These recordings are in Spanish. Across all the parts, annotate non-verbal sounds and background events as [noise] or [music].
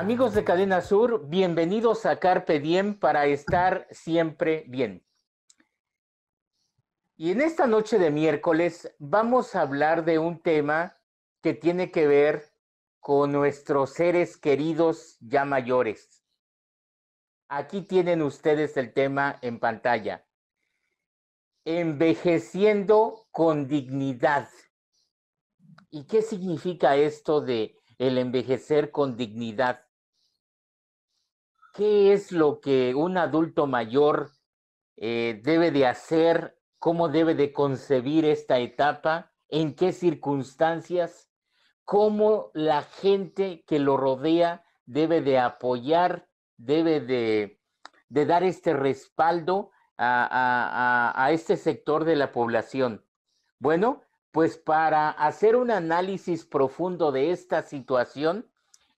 Amigos de Cadena Sur, bienvenidos a Carpe Diem para estar siempre bien. Y en esta noche de miércoles vamos a hablar de un tema que tiene que ver con nuestros seres queridos ya mayores. Aquí tienen ustedes el tema en pantalla. Envejeciendo con dignidad. ¿Y qué significa esto de el envejecer con dignidad? ¿Qué es lo que un adulto mayor eh, debe de hacer? ¿Cómo debe de concebir esta etapa? ¿En qué circunstancias? ¿Cómo la gente que lo rodea debe de apoyar, debe de, dar este respaldo a este sector de la población? Bueno, pues para hacer un análisis profundo de esta situación,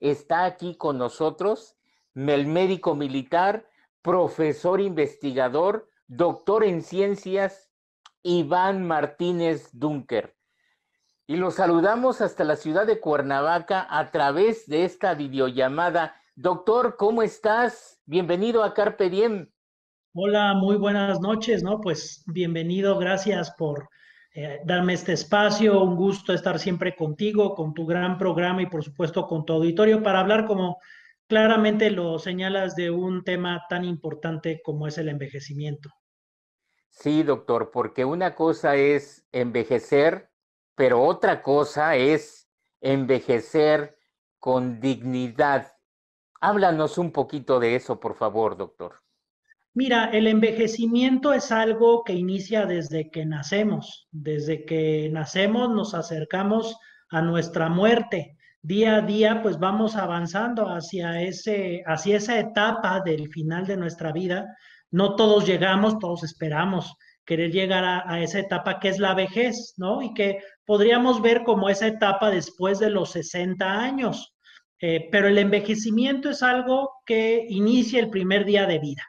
está aquí con nosotros el médico militar, profesor investigador, doctor en ciencias, Iván Martínez Dunker. Y lo saludamos hasta la ciudad de Cuernavaca a través de esta videollamada. Doctor, ¿cómo estás? Bienvenido a Carpe Diem. Hola, muy buenas noches, ¿no? Pues bienvenido, gracias por eh, darme este espacio, un gusto estar siempre contigo, con tu gran programa y por supuesto con tu auditorio para hablar como claramente lo señalas de un tema tan importante como es el envejecimiento. Sí, doctor, porque una cosa es envejecer, pero otra cosa es envejecer con dignidad. Háblanos un poquito de eso, por favor, doctor. Mira, el envejecimiento es algo que inicia desde que nacemos. Desde que nacemos nos acercamos a nuestra muerte. Día a día, pues vamos avanzando hacia, ese, hacia esa etapa del final de nuestra vida. No todos llegamos, todos esperamos querer llegar a, esa etapa que es la vejez, ¿no? Y que podríamos ver como esa etapa después de los 60 años. Eh, pero el envejecimiento es algo que inicia el primer día de vida.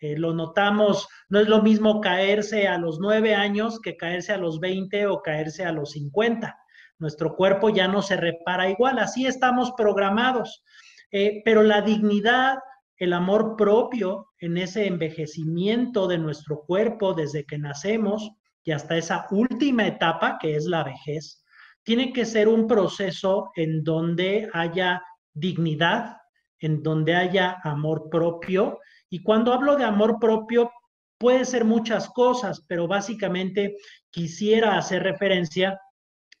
Eh, lo notamos, no es lo mismo caerse a los nueve años que caerse a los 20 o caerse a los 50. Nuestro cuerpo ya no se repara igual, así estamos programados. Eh, pero la dignidad, el amor propio en ese envejecimiento de nuestro cuerpo desde que nacemos y hasta esa última etapa que es la vejez, tiene que ser un proceso en donde haya dignidad, en donde haya amor propio y cuando hablo de amor propio, puede ser muchas cosas, pero básicamente quisiera hacer referencia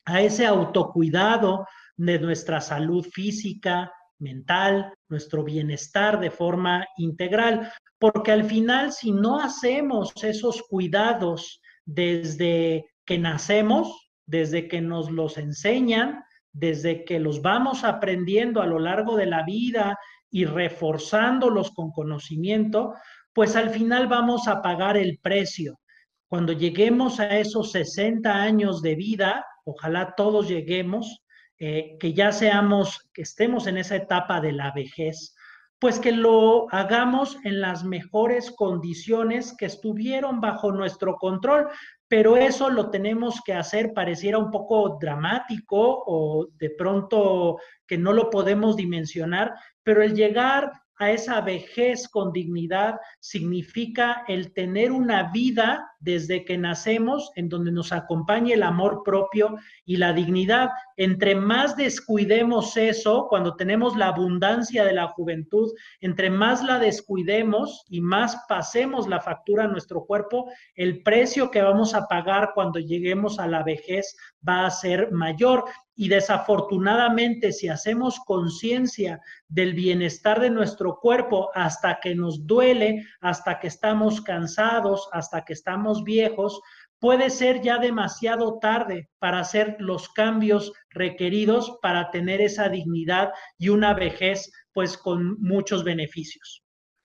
a ese autocuidado de nuestra salud física, mental, nuestro bienestar de forma integral, porque al final si no hacemos esos cuidados desde que nacemos, desde que nos los enseñan, desde que los vamos aprendiendo a lo largo de la vida y reforzándolos con conocimiento, pues al final vamos a pagar el precio. Cuando lleguemos a esos 60 años de vida, ojalá todos lleguemos, eh, que ya seamos, que estemos en esa etapa de la vejez, pues que lo hagamos en las mejores condiciones que estuvieron bajo nuestro control, pero eso lo tenemos que hacer, pareciera un poco dramático o de pronto que no lo podemos dimensionar, pero el llegar a esa vejez con dignidad significa el tener una vida desde que nacemos en donde nos acompañe el amor propio y la dignidad. Entre más descuidemos eso, cuando tenemos la abundancia de la juventud, entre más la descuidemos y más pasemos la factura a nuestro cuerpo, el precio que vamos a pagar cuando lleguemos a la vejez va a ser mayor. Y desafortunadamente, si hacemos conciencia del bienestar de nuestro cuerpo hasta que nos duele, hasta que estamos cansados, hasta que estamos viejos, puede ser ya demasiado tarde para hacer los cambios requeridos para tener esa dignidad y una vejez pues con muchos beneficios.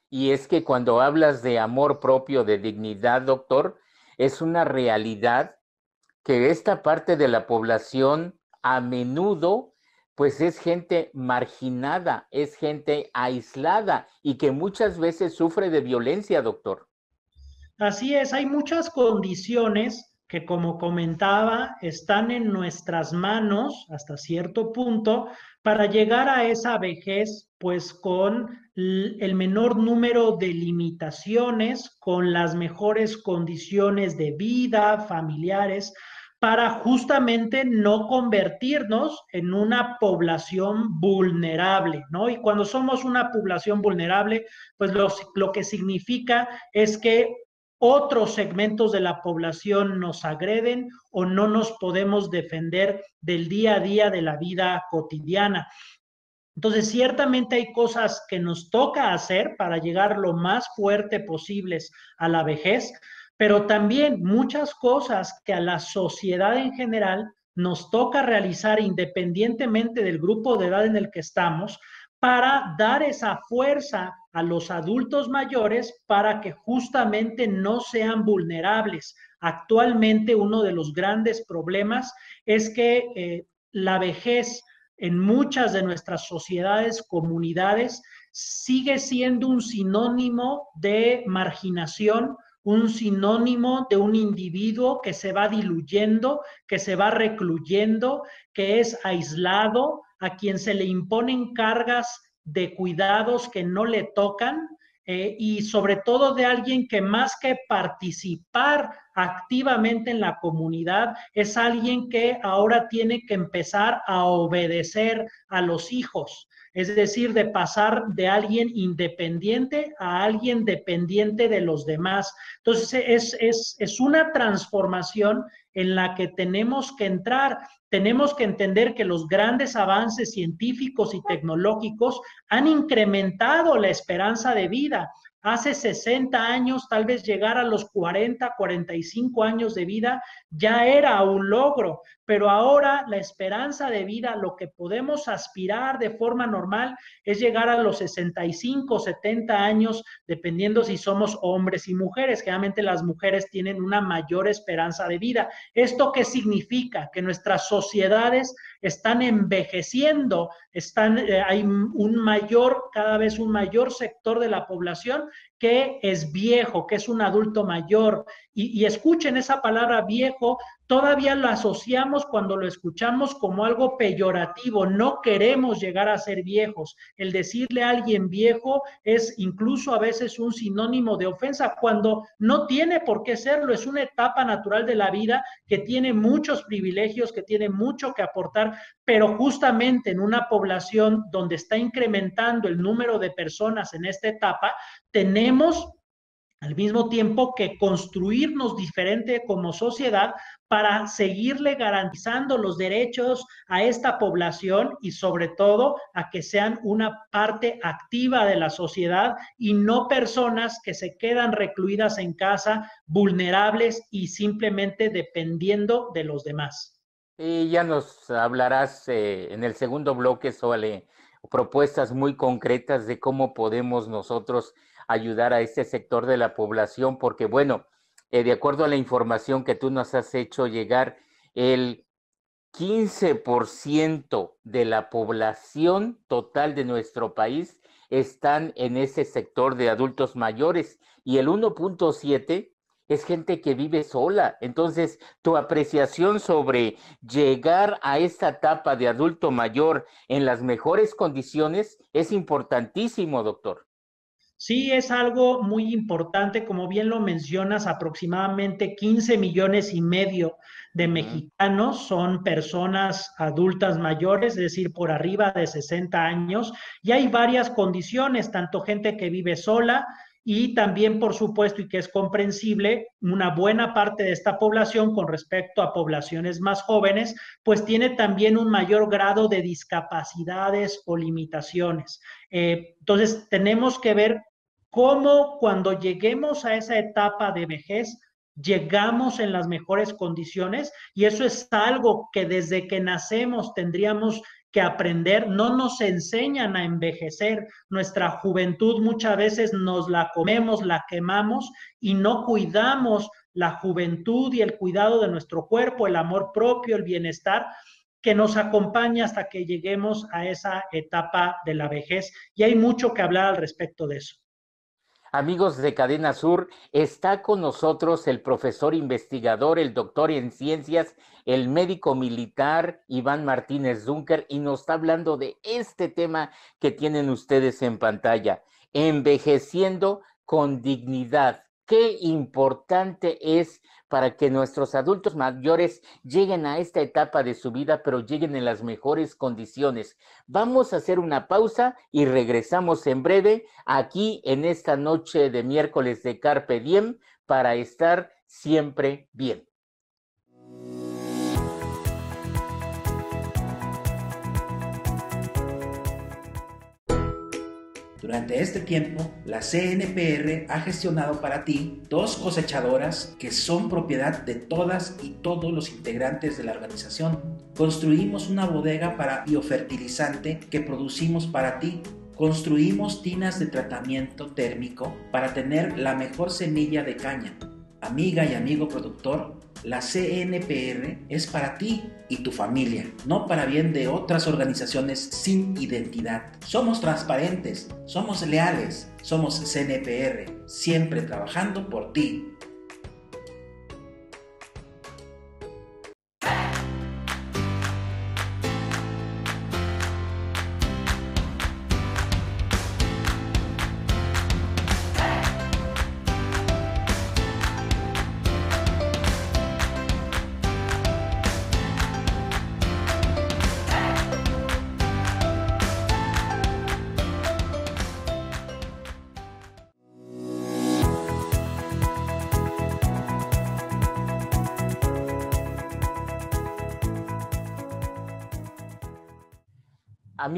Y es que cuando hablas de amor propio, de dignidad, doctor, es una realidad que esta parte de la población a menudo pues es gente marginada, es gente aislada y que muchas veces sufre de violencia, doctor. Así es, hay muchas condiciones que como comentaba están en nuestras manos hasta cierto punto para llegar a esa vejez, pues con el menor número de limitaciones, con las mejores condiciones de vida, familiares, para justamente no convertirnos en una población vulnerable, ¿no? Y cuando somos una población vulnerable, pues lo, que significa es que otros segmentos de la población nos agreden o no nos podemos defender del día a día de la vida cotidiana. Entonces, ciertamente hay cosas que nos toca hacer para llegar lo más fuerte posibles a la vejez, pero también muchas cosas que a la sociedad en general nos toca realizar independientemente del grupo de edad en el que estamos para dar esa fuerza a los adultos mayores para que justamente no sean vulnerables. Actualmente uno de los grandes problemas es que eh, la vejez en muchas de nuestras sociedades, comunidades, sigue siendo un sinónimo de marginación, un sinónimo de un individuo que se va diluyendo, que se va recluyendo, que es aislado, a quien se le imponen cargas de cuidados que no le tocan eh, y sobre todo de alguien que más que participar activamente en la comunidad, es alguien que ahora tiene que empezar a obedecer a los hijos, es decir, de pasar de alguien independiente a alguien dependiente de los demás. Entonces, es, es, es una transformación en la que tenemos que entrar. Tenemos que entender que los grandes avances científicos y tecnológicos han incrementado la esperanza de vida hace 60 años, tal vez llegar a los 40, 45 años de vida ya era un logro, pero ahora la esperanza de vida, lo que podemos aspirar de forma normal es llegar a los 65, 70 años, dependiendo si somos hombres y mujeres. Generalmente las mujeres tienen una mayor esperanza de vida. ¿Esto qué significa? Que nuestras sociedades están envejeciendo, están, eh, hay un mayor, cada vez un mayor sector de la población que es viejo, que es un adulto mayor. Y, escuchen esa palabra viejo, todavía lo asociamos cuando lo escuchamos como algo peyorativo. No queremos llegar a ser viejos. El decirle a alguien viejo es incluso a veces un sinónimo de ofensa cuando no tiene por qué serlo. Es una etapa natural de la vida que tiene muchos privilegios, que tiene mucho que aportar, pero justamente en una población donde está incrementando el número de personas en esta etapa, tenemos al mismo tiempo que construirnos diferente como sociedad para seguirle garantizando los derechos a esta población y sobre todo a que sean una parte activa de la sociedad y no personas que se quedan recluidas en casa, vulnerables y simplemente dependiendo de los demás. Y ya nos hablarás eh, en el segundo bloque sobre propuestas muy concretas de cómo podemos nosotros ayudar a este sector de la población, porque bueno, eh, de acuerdo a la información que tú nos has hecho llegar, el 15% de la población total de nuestro país están en ese sector de adultos mayores y el 1.7 es gente que vive sola. Entonces, tu apreciación sobre llegar a esta etapa de adulto mayor en las mejores condiciones es importantísimo, doctor. Sí, es algo muy importante, como bien lo mencionas, aproximadamente 15 millones y medio de mexicanos son personas adultas mayores, es decir, por arriba de 60 años, y hay varias condiciones, tanto gente que vive sola, y también, por supuesto, y que es comprensible, una buena parte de esta población con respecto a poblaciones más jóvenes, pues tiene también un mayor grado de discapacidades o limitaciones. Eh, entonces, tenemos que ver cómo cuando lleguemos a esa etapa de vejez, llegamos en las mejores condiciones y eso es algo que desde que nacemos tendríamos que aprender, no nos enseñan a envejecer. Nuestra juventud muchas veces nos la comemos, la quemamos y no cuidamos la juventud y el cuidado de nuestro cuerpo, el amor propio, el bienestar que nos acompaña hasta que lleguemos a esa etapa de la vejez. Y hay mucho que hablar al respecto de eso. Amigos de Cadena Sur, está con nosotros el profesor investigador, el doctor en ciencias, el médico militar Iván Martínez Dunker y nos está hablando de este tema que tienen ustedes en pantalla, envejeciendo con dignidad. Qué importante es para que nuestros adultos mayores lleguen a esta etapa de su vida, pero lleguen en las mejores condiciones. Vamos a hacer una pausa y regresamos en breve aquí en esta noche de miércoles de Carpe Diem para estar siempre bien. Durante este tiempo, la CNPR ha gestionado para ti dos cosechadoras que son propiedad de todas y todos los integrantes de la organización. Construimos una bodega para biofertilizante que producimos para ti. Construimos tinas de tratamiento térmico para tener la mejor semilla de caña. Amiga y amigo productor, la CNPR es para ti y tu familia, no para bien de otras organizaciones sin identidad. Somos transparentes, somos leales, somos CNPR, siempre trabajando por ti.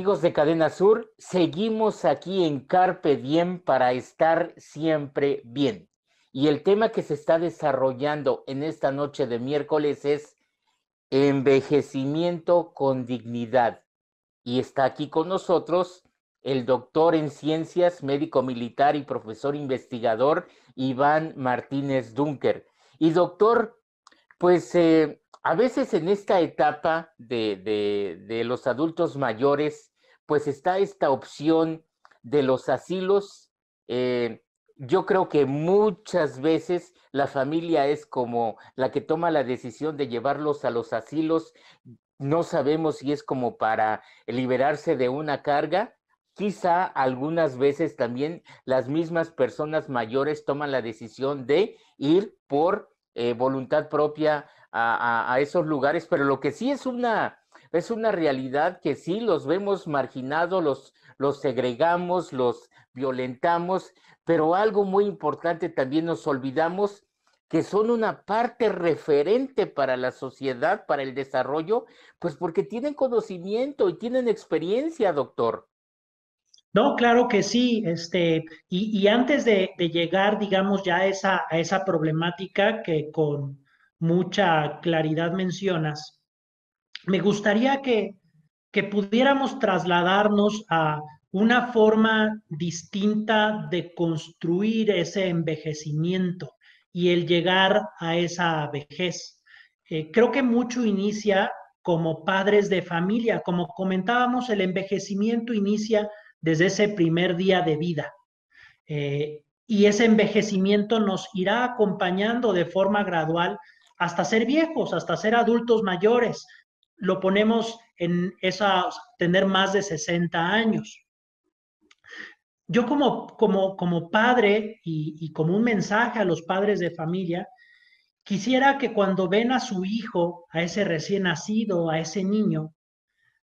Amigos de Cadena Sur, seguimos aquí en Carpe Diem para estar siempre bien. Y el tema que se está desarrollando en esta noche de miércoles es envejecimiento con dignidad. Y está aquí con nosotros el doctor en ciencias, médico militar y profesor investigador Iván Martínez Dunker. Y doctor, pues eh, a veces en esta etapa de, los adultos mayores, pues está esta opción de los asilos. Eh, yo creo que muchas veces la familia es como la que toma la decisión de llevarlos a los asilos. No sabemos si es como para liberarse de una carga. Quizá algunas veces también las mismas personas mayores toman la decisión de ir por eh, voluntad propia a, esos lugares, pero lo que sí es una, es una realidad que sí los vemos marginados, los, los segregamos, los violentamos, pero algo muy importante también nos olvidamos que son una parte referente para la sociedad, para el desarrollo, pues porque tienen conocimiento y tienen experiencia, doctor. No, claro que sí, este, y, antes de, de, llegar, digamos, ya esa, a esa problemática que con, mucha claridad mencionas, me gustaría que, que pudiéramos trasladarnos a una forma distinta de construir ese envejecimiento y el llegar a esa vejez. Eh, creo que mucho inicia como padres de familia. Como comentábamos, el envejecimiento inicia desde ese primer día de vida. Eh, y ese envejecimiento nos irá acompañando de forma gradual hasta ser viejos, hasta ser adultos mayores. Lo ponemos en esa, tener más de 60 años. Yo como, como, como padre y, como un mensaje a los padres de familia, quisiera que cuando ven a su hijo, a ese recién nacido, a ese niño,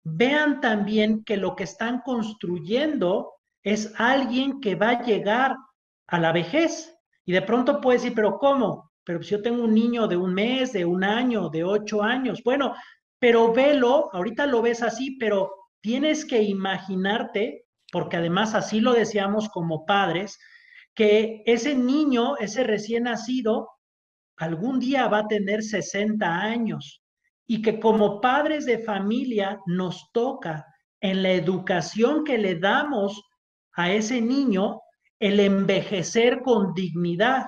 vean también que lo que están construyendo es alguien que va a llegar a la vejez. Y de pronto puede decir, pero ¿cómo? pero si yo tengo un niño de un mes, de un año, de ocho años, bueno, pero velo, ahorita lo ves así, pero tienes que imaginarte, porque además así lo deseamos como padres, que ese niño, ese recién nacido, algún día va a tener 60 años y que como padres de familia nos toca en la educación que le damos a ese niño el envejecer con dignidad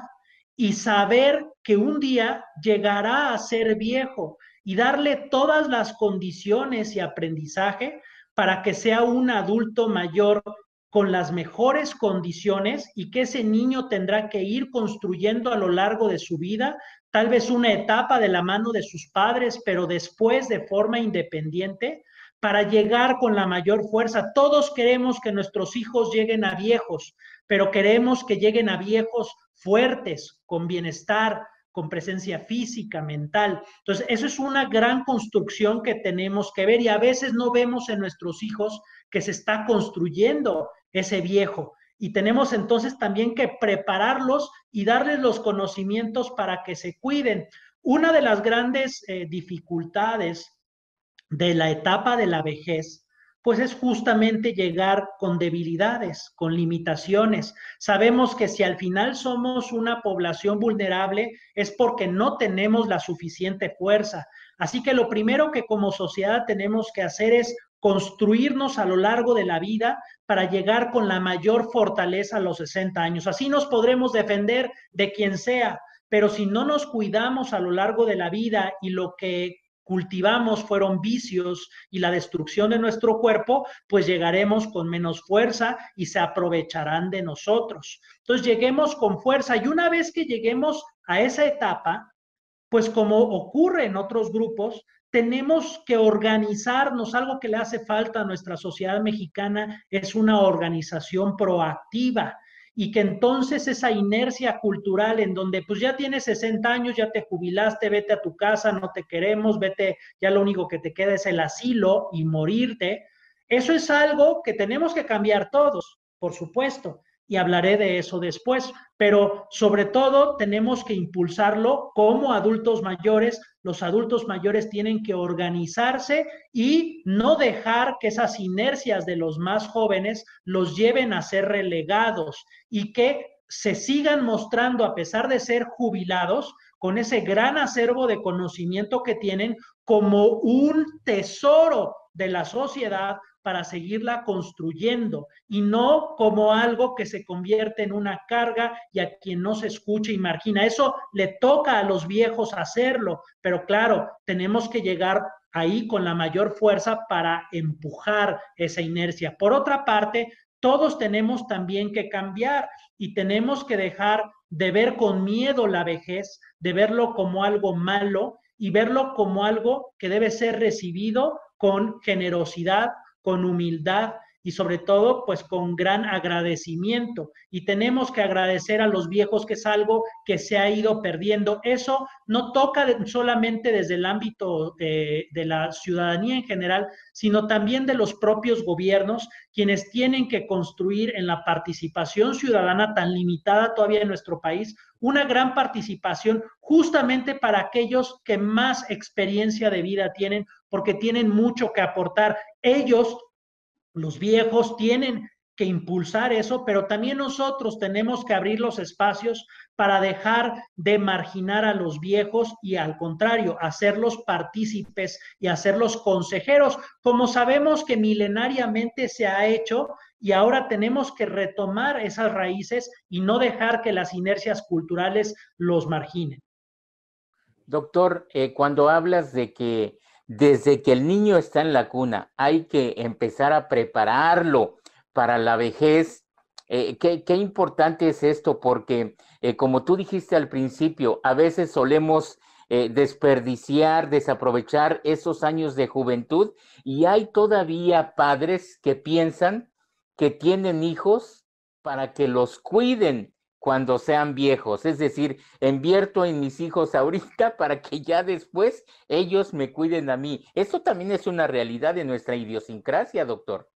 y saber que un día llegará a ser viejo y darle todas las condiciones y aprendizaje para que sea un adulto mayor con las mejores condiciones y que ese niño tendrá que ir construyendo a lo largo de su vida, tal vez una etapa de la mano de sus padres, pero después de forma independiente, para llegar con la mayor fuerza. Todos queremos que nuestros hijos lleguen a viejos, pero queremos que lleguen a viejos fuertes, con bienestar, con presencia física, mental. Entonces, eso es una gran construcción que tenemos que ver y a veces no vemos en nuestros hijos que se está construyendo ese viejo. Y tenemos entonces también que prepararlos y darles los conocimientos para que se cuiden. Una de las grandes eh, dificultades de la etapa de la vejez pues es justamente llegar con debilidades, con limitaciones. Sabemos que si al final somos una población vulnerable es porque no tenemos la suficiente fuerza. Así que lo primero que como sociedad tenemos que hacer es construirnos a lo largo de la vida para llegar con la mayor fortaleza a los 60 años. Así nos podremos defender de quien sea, pero si no nos cuidamos a lo largo de la vida y lo que cultivamos fueron vicios y la destrucción de nuestro cuerpo, pues llegaremos con menos fuerza y se aprovecharán de nosotros. Entonces lleguemos con fuerza y una vez que lleguemos a esa etapa, pues como ocurre en otros grupos, tenemos que organizarnos. Algo que le hace falta a nuestra sociedad mexicana es una organización proactiva y que entonces esa inercia cultural en donde pues ya tienes 60 años, ya te jubilaste, vete a tu casa, no te queremos, vete, ya lo único que te queda es el asilo y morirte, eso es algo que tenemos que cambiar todos, por supuesto y hablaré de eso después, pero sobre todo tenemos que impulsarlo como adultos mayores. Los adultos mayores tienen que organizarse y no dejar que esas inercias de los más jóvenes los lleven a ser relegados y que se sigan mostrando, a pesar de ser jubilados, con ese gran acervo de conocimiento que tienen como un tesoro de la sociedad, para seguirla construyendo y no como algo que se convierte en una carga y a quien no se escucha y margina. Eso le toca a los viejos hacerlo, pero claro, tenemos que llegar ahí con la mayor fuerza para empujar esa inercia. Por otra parte, todos tenemos también que cambiar y tenemos que dejar de ver con miedo la vejez, de verlo como algo malo y verlo como algo que debe ser recibido con generosidad, con humildad y sobre todo pues con gran agradecimiento. Y tenemos que agradecer a los viejos que es algo que se ha ido perdiendo. Eso no toca solamente desde el ámbito de, de la ciudadanía en general, sino también de los propios gobiernos, quienes tienen que construir en la participación ciudadana tan limitada todavía en nuestro país, una gran participación justamente para aquellos que más experiencia de vida tienen, porque tienen mucho que aportar. Ellos, los viejos, tienen que impulsar eso, pero también nosotros tenemos que abrir los espacios para dejar de marginar a los viejos y al contrario, hacerlos partícipes y hacerlos consejeros, como sabemos que milenariamente se ha hecho y ahora tenemos que retomar esas raíces y no dejar que las inercias culturales los marginen. Doctor, eh, cuando hablas de que desde que el niño está en la cuna, hay que empezar a prepararlo para la vejez. Eh, qué, importante es esto, porque eh, como tú dijiste al principio, a veces solemos eh, desperdiciar, desaprovechar esos años de juventud y hay todavía padres que piensan que tienen hijos para que los cuiden cuando sean viejos. Es decir, invierto en mis hijos ahorita [laughs] para que ya después ellos me cuiden a mí. Eso también es una realidad de nuestra idiosincrasia, doctor.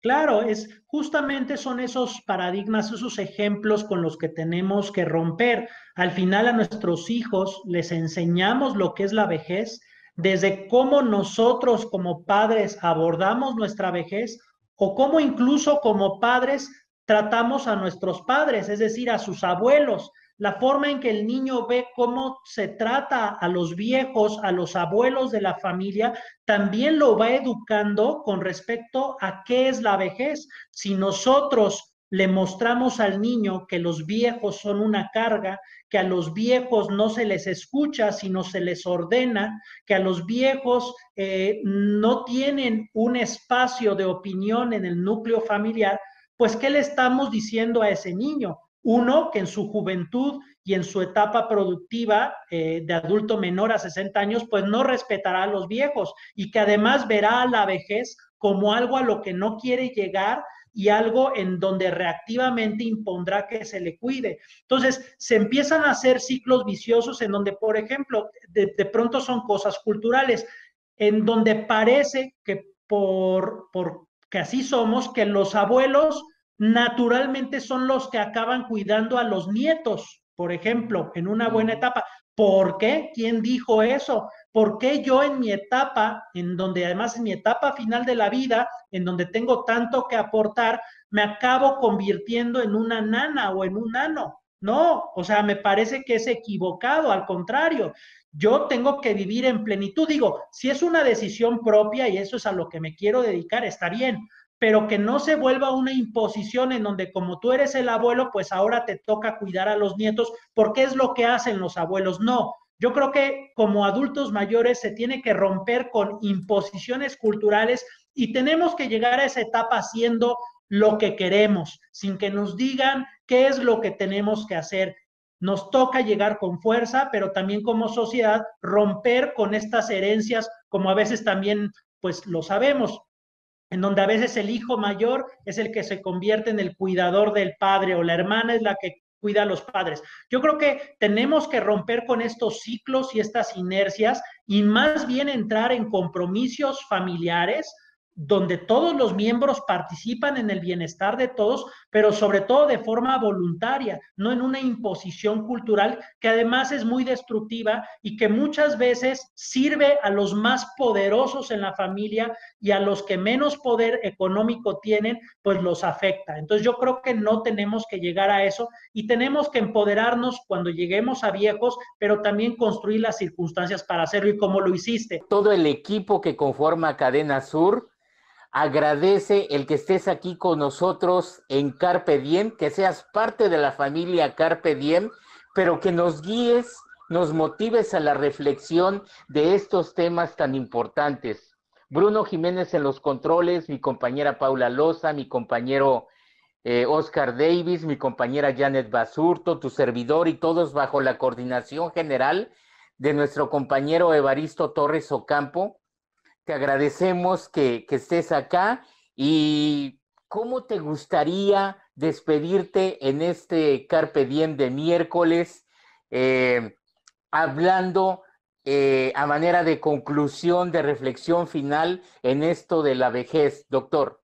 Claro, es justamente son esos paradigmas, esos ejemplos con los que tenemos que romper. Al final a nuestros hijos les enseñamos lo que es la vejez, desde cómo nosotros como padres abordamos nuestra vejez o cómo incluso como padres tratamos a nuestros padres, es decir, a sus abuelos, la forma en que el niño ve cómo se trata a los viejos, a los abuelos de la familia, también lo va educando con respecto a qué es la vejez. Si nosotros le mostramos al niño que los viejos son una carga, que a los viejos no se les escucha, sino se les ordena, que a los viejos eh, no tienen un espacio de opinión en el núcleo familiar, pues ¿qué le estamos diciendo a ese niño? Uno, que en su juventud y en su etapa productiva eh, de adulto menor a 60 años, pues no respetará a los viejos y que además verá a la vejez como algo a lo que no quiere llegar y algo en donde reactivamente impondrá que se le cuide. Entonces, se empiezan a hacer ciclos viciosos en donde, por ejemplo, de, de pronto son cosas culturales, en donde parece que por, por que así somos, que los abuelos naturalmente son los que acaban cuidando a los nietos, por ejemplo, en una buena etapa. ¿Por qué? ¿Quién dijo eso? ¿Por qué yo en mi etapa, en donde además en mi etapa final de la vida, en donde tengo tanto que aportar, me acabo convirtiendo en una nana o en un nano? No, o sea, me parece que es equivocado, al contrario, yo tengo que vivir en plenitud. Digo, si es una decisión propia y eso es a lo que me quiero dedicar, está bien, pero que no se vuelva una imposición en donde como tú eres el abuelo, pues ahora te toca cuidar a los nietos, porque es lo que hacen los abuelos. No, yo creo que como adultos mayores se tiene que romper con imposiciones culturales y tenemos que llegar a esa etapa haciendo lo que queremos, sin que nos digan qué es lo que tenemos que hacer. Nos toca llegar con fuerza, pero también como sociedad romper con estas herencias, como a veces también, pues lo sabemos, en donde a veces el hijo mayor es el que se convierte en el cuidador del padre o la hermana es la que cuida a los padres. Yo creo que tenemos que romper con estos ciclos y estas inercias y más bien entrar en compromisos familiares donde todos los miembros participan en el bienestar de todos, pero sobre todo de forma voluntaria, no en una imposición cultural que además es muy destructiva y que muchas veces sirve a los más poderosos en la familia y a los que menos poder económico tienen, pues los afecta. Entonces yo creo que no tenemos que llegar a eso y tenemos que empoderarnos cuando lleguemos a viejos, pero también construir las circunstancias para hacerlo y como lo hiciste. Todo el equipo que conforma Cadena Sur agradece el que estés aquí con nosotros en Carpe Diem, que seas parte de la familia Carpe Diem, pero que nos guíes, nos motives a la reflexión de estos temas tan importantes. Bruno Jiménez en los controles, mi compañera Paula Loza, mi compañero eh, Oscar Davis, mi compañera Janet Basurto, tu servidor y todos bajo la coordinación general de nuestro compañero Evaristo Torres Ocampo te agradecemos que, estés acá y cómo te gustaría despedirte en este Carpe Diem de miércoles, eh, hablando eh, a manera de conclusión, de reflexión final en esto de la vejez, doctor.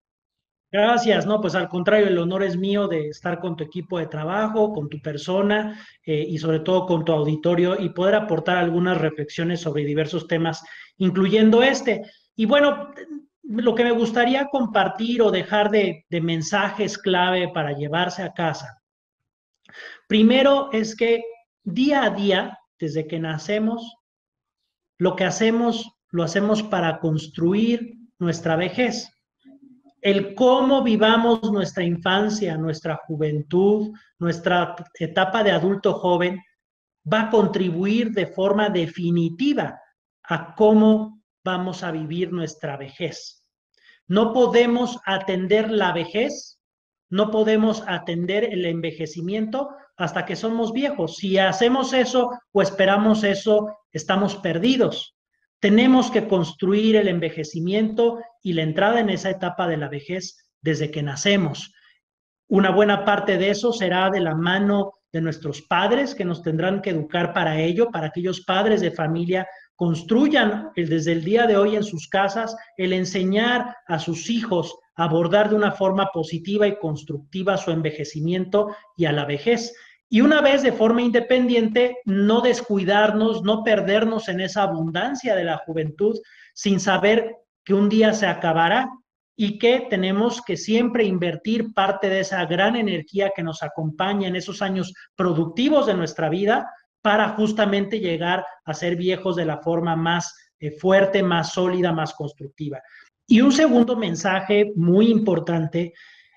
Gracias, no, pues al contrario, el honor es mío de estar con tu equipo de trabajo, con tu persona eh, y sobre todo con tu auditorio y poder aportar algunas reflexiones sobre diversos temas incluyendo este. Y bueno, lo que me gustaría compartir o dejar de, mensajes clave para llevarse a casa. Primero es que día a día, desde que nacemos, lo que hacemos, lo hacemos para construir nuestra vejez. El cómo vivamos nuestra infancia, nuestra juventud, nuestra etapa de adulto joven, va a contribuir de forma definitiva a cómo vamos a vivir nuestra vejez. No podemos atender la vejez, no podemos atender el envejecimiento hasta que somos viejos. Si hacemos eso o esperamos eso, estamos perdidos. Tenemos que construir el envejecimiento y la entrada en esa etapa de la vejez desde que nacemos. Una buena parte de eso será de la mano de nuestros padres que nos tendrán que educar para ello, para aquellos padres de familia construyan desde el día de hoy en sus casas el enseñar a sus hijos a abordar de una forma positiva y constructiva su envejecimiento y a la vejez. Y una vez de forma independiente, no descuidarnos, no perdernos en esa abundancia de la juventud sin saber que un día se acabará y que tenemos que siempre invertir parte de esa gran energía que nos acompaña en esos años productivos de nuestra vida para justamente llegar a ser viejos de la forma más eh, fuerte, más sólida, más constructiva. Y un segundo mensaje muy importante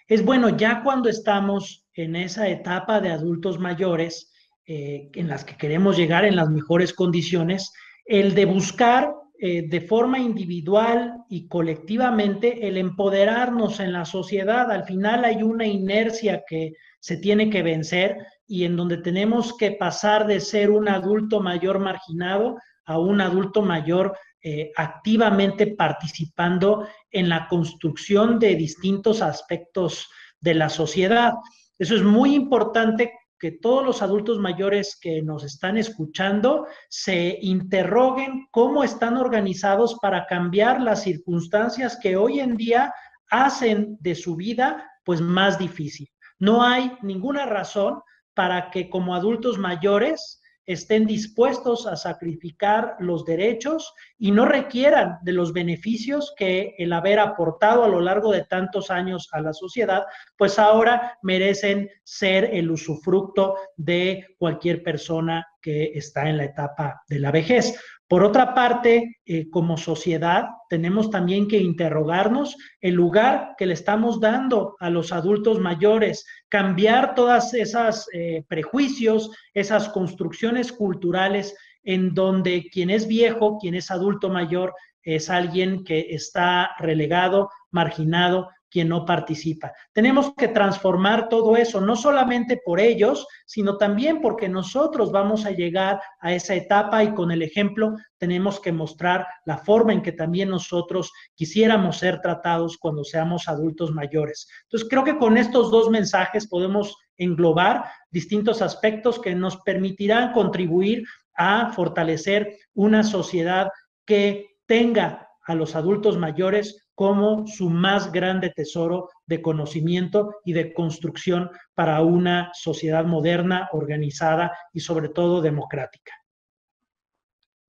es, bueno, ya cuando estamos en esa etapa de adultos mayores, eh, en las que queremos llegar en las mejores condiciones, el de buscar eh, de forma individual y colectivamente el empoderarnos en la sociedad. Al final hay una inercia que se tiene que vencer y en donde tenemos que pasar de ser un adulto mayor marginado a un adulto mayor eh, activamente participando en la construcción de distintos aspectos de la sociedad. Eso es muy importante que todos los adultos mayores que nos están escuchando se interroguen cómo están organizados para cambiar las circunstancias que hoy en día hacen de su vida pues más difícil. No hay ninguna razón para que como adultos mayores estén dispuestos a sacrificar los derechos y no requieran de los beneficios que el haber aportado a lo largo de tantos años a la sociedad, pues ahora merecen ser el usufructo de cualquier persona que está en la etapa de la vejez. Por otra parte, eh, como sociedad, tenemos también que interrogarnos el lugar que le estamos dando a los adultos mayores, cambiar todas esas eh, prejuicios, esas construcciones culturales en donde quien es viejo, quien es adulto mayor, es alguien que está relegado, marginado, quien no participa. Tenemos que transformar todo eso, no solamente por ellos, sino también porque nosotros vamos a llegar a esa etapa y con el ejemplo tenemos que mostrar la forma en que también nosotros quisiéramos ser tratados cuando seamos adultos mayores. Entonces, creo que con estos dos mensajes podemos englobar distintos aspectos que nos permitirán contribuir a fortalecer una sociedad que tenga a los adultos mayores como su más grande tesoro de conocimiento y de construcción para una sociedad moderna, organizada y sobre todo democrática.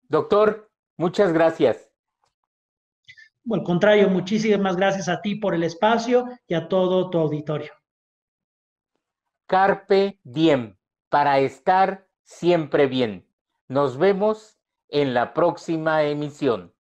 Doctor, muchas gracias. Al contrario, muchísimas gracias a ti por el espacio y a todo tu auditorio. Carpe diem, para estar siempre bien. Nos vemos en la próxima emisión.